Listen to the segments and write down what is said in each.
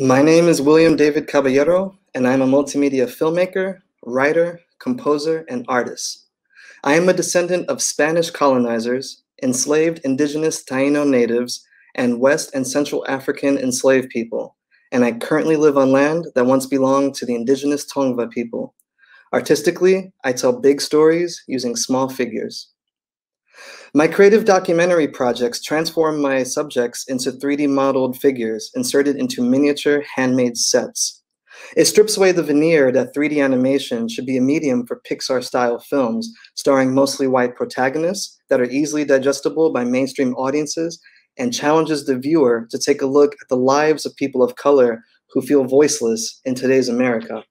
My name is William David Caballero, and I'm a multimedia filmmaker, writer, composer, and artist. I am a descendant of Spanish colonizers, enslaved indigenous Taino natives, and West and Central African enslaved people, and I currently live on land that once belonged to the indigenous Tongva people. Artistically, I tell big stories using small figures. My creative documentary projects transform my subjects into 3D modeled figures inserted into miniature handmade sets. It strips away the veneer that 3D animation should be a medium for Pixar style films starring mostly white protagonists that are easily digestible by mainstream audiences and challenges the viewer to take a look at the lives of people of color who feel voiceless in today's America.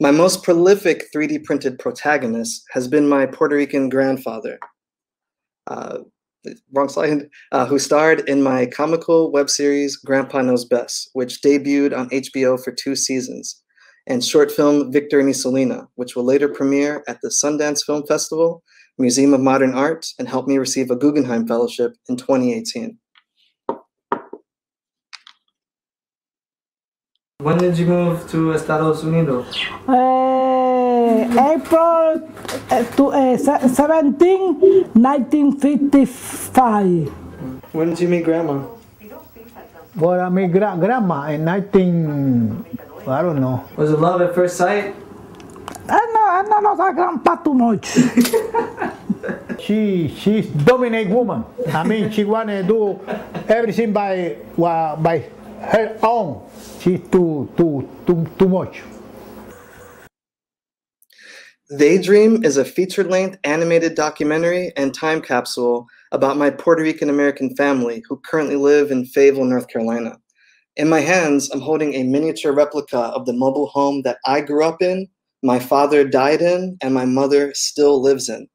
My most prolific 3D printed protagonist has been my Puerto Rican grandfather, uh, wrong slide, uh, who starred in my comical web series Grandpa Knows Best, which debuted on HBO for two seasons, and short film Victor & Isolina, which will later premiere at the Sundance Film Festival, Museum of Modern Art, and help me receive a Guggenheim Fellowship in 2018. When did you move to Estados Unidos? Uh, April uh, to, uh, 17, 1955. When did you meet Grandma? Well, I mean, gra- grandma in 19, I don't know. Was it love at first sight? Eh, no, eh, no, not that grandpa too much. She she's dominate woman. I mean, she wanna do everything by wa- by her own. She's too too too too much. TheyDream is a feature length animated documentary and time capsule about my Puerto Rican American family who currently live in Fayetteville, North Carolina. In my hands, I'm holding a miniature replica of the mobile home that I grew up in, my father died in, and my mother still lives in.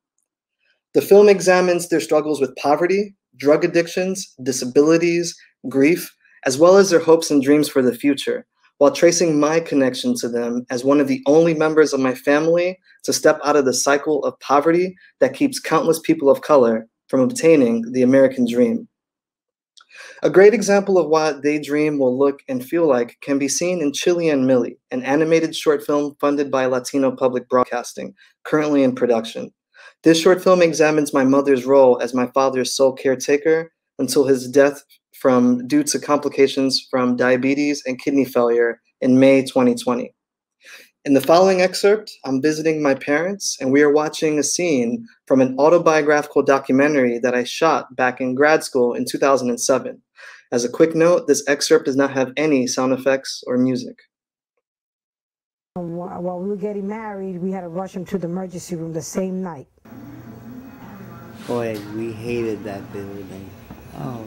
The film examines their struggles with poverty, drug addictions, disabilities, grief, as well as their hopes and dreams for the future, while tracing my connection to them as one of the only members of my family to step out of the cycle of poverty that keeps countless people of color from obtaining the American dream. A great example of what TheyDream will look and feel like can be seen in Chili and Millie, an animated short film funded by Latino Public Broadcasting, currently in production. This short film examines my mother's role as my father's sole caretaker until his death from due to complications from diabetes and kidney failure in May 2020. In the following excerpt, I'm visiting my parents and we are watching a scene from an autobiographical documentary that I shot back in grad school in 2007. As a quick note, this excerpt does not have any sound effects or music. While while we were getting married, we had to rush him to the emergency room the same night. Boy, we hated that building. Oh,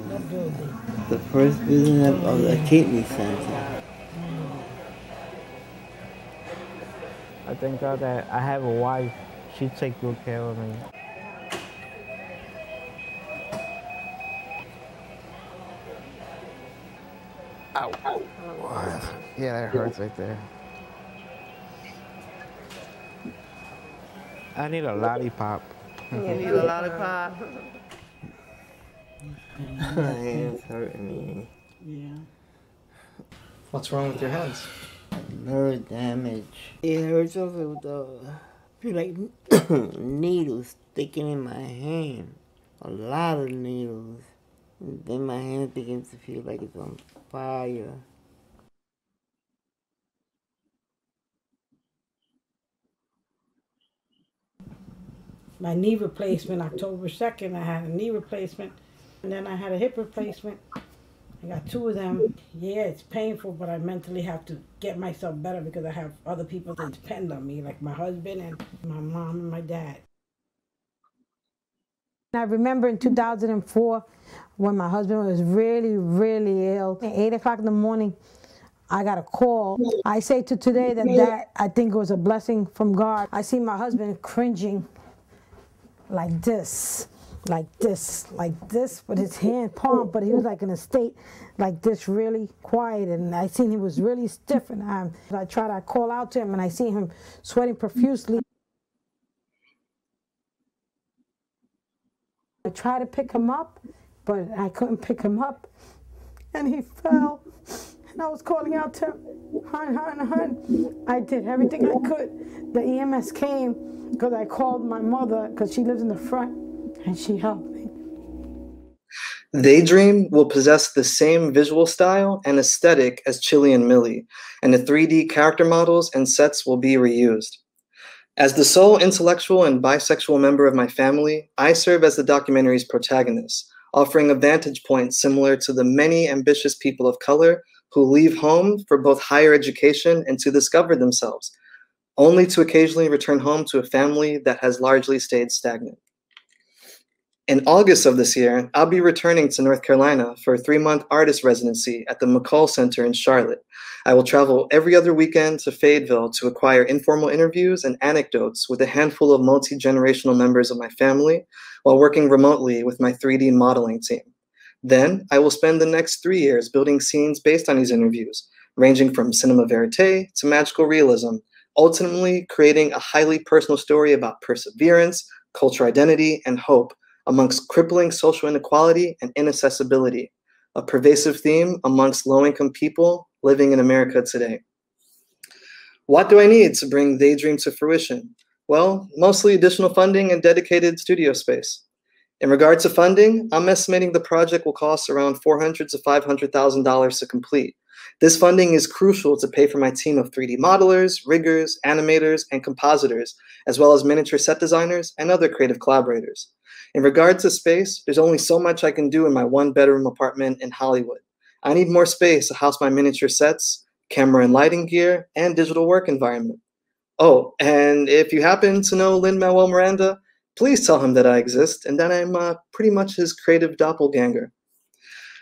the first building of, of the kidney center. I thank God that I have a wife. She takes good care of me. Ow. Yeah, that hurts right there. I need a lollipop. You need a lollipop. My hands hurting me. Yeah. What's wrong with your hands? Nerve damage. It hurts also though. feel like needles sticking in my hand. A lot of needles. And then my hand begins to feel like it's on fire. My knee replacement, October 2nd, I had a knee replacement. And then I had a hip replacement. I got two of them. Yeah, it's painful, but I mentally have to get myself better because I have other people that depend on me, like my husband and my mom and my dad. I remember in 2004 when my husband was really, really ill. At 8 o'clock in the morning, I got a call. I say to today that that I think was a blessing from God. I see my husband cringing like this, like this, like this with his hand palm, but he was like in a state like this, really quiet. And I seen he was really stiff. And I, I tried to call out to him, and I seen him sweating profusely. I tried to pick him up, but I couldn't pick him up. and he fell. And I was calling out to him, hun, hun, hun. I did everything I could. The EMS came because I called my mother because she lives in the front and she helped me. TheyDream will possess the same visual style and aesthetic as Chili and Millie, and the 3D character models and sets will be reused. As the sole intellectual and bisexual member of my family, I serve as the documentary's protagonist, offering a vantage point similar to the many ambitious people of color who leave home for both higher education and to discover themselves, only to occasionally return home to a family that has largely stayed stagnant. In August of this year, I'll be returning to North Carolina for a three month artist residency at the McColl Center in Charlotte. I will travel every other weekend to Fayetteville to acquire informal interviews and anecdotes with a handful of multi generational members of my family while working remotely with my 3D modeling team. Then I will spend the next three years building scenes based on these interviews, ranging from cinema verite to magical realism, ultimately creating a highly personal story about perseverance, cultural identity, and hope amongst crippling social inequality and inaccessibility, a pervasive theme amongst low income people living in America today. What do I need to bring TheyDream to fruition? Well, mostly additional funding and dedicated studio space. In regards to funding, I'm estimating the project will cost around $400 to $500,000 to complete. This funding is crucial to pay for my team of 3D modelers, riggers, animators, and compositors, as well as miniature set designers and other creative collaborators. In regards to space, there's only so much I can do in my one bedroom apartment in Hollywood. I need more space to house my miniature sets, camera and lighting gear, and digital work environment. Oh, and if you happen to know Lin Manuel Miranda, please tell him that I exist and that I'm uh, pretty much his creative doppelganger.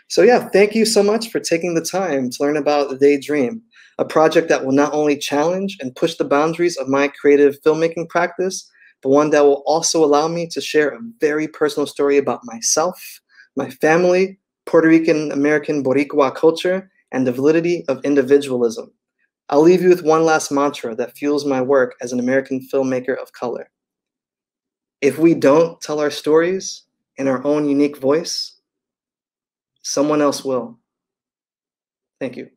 So, yeah, thank you so much for taking the time to learn about The Daydream, a project that will not only challenge and push the boundaries of my creative filmmaking practice, but one that will also allow me to share a very personal story about myself, my family, Puerto Rican American Boricua culture, and the validity of individualism. I'll leave you with one last mantra that fuels my work as an American filmmaker of color. If we don't tell our stories in our own unique voice, someone else will. Thank you.